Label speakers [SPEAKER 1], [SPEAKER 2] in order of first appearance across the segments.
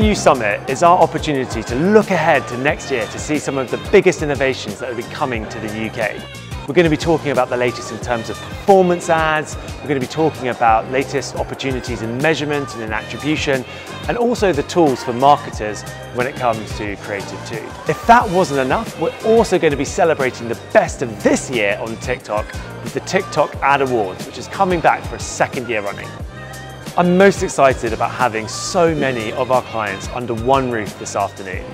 [SPEAKER 1] You Summit is our opportunity to look ahead to next year to see some of the biggest innovations that will be coming to the UK. We're going to be talking about the latest in terms of performance ads, we're going to be talking about latest opportunities in measurement and in attribution, and also the tools for marketers when it comes to Creative too. If that wasn't enough, we're also going to be celebrating the best of this year on TikTok with the TikTok Ad Awards, which is coming back for a second year running. I'm most excited about having so many of our clients under one roof this afternoon.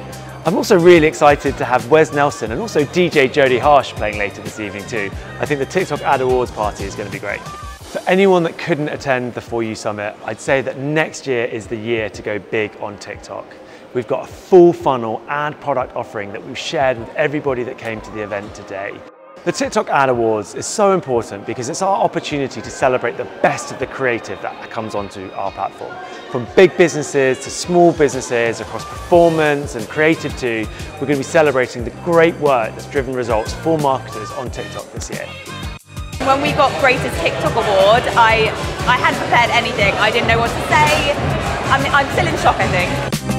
[SPEAKER 1] I'm also really excited to have Wes Nelson and also DJ Jodie Harsh playing later this evening too. I think the TikTok Ad Awards party is going to be great. For anyone that couldn't attend the For You Summit, I'd say that next year is the year to go big on TikTok. We've got a full funnel ad product offering that we've shared with everybody that came to the event today. The TikTok Ad Awards is so important because it's our opportunity to celebrate the best of the creative that comes onto our platform. From big businesses to small businesses across performance and creative too, we're going to be celebrating the great work that's driven results for marketers on TikTok this year.
[SPEAKER 2] When we got Greatest TikTok Award, I, I hadn't prepared anything. I didn't know what to say. I mean, I'm still in shock, I think.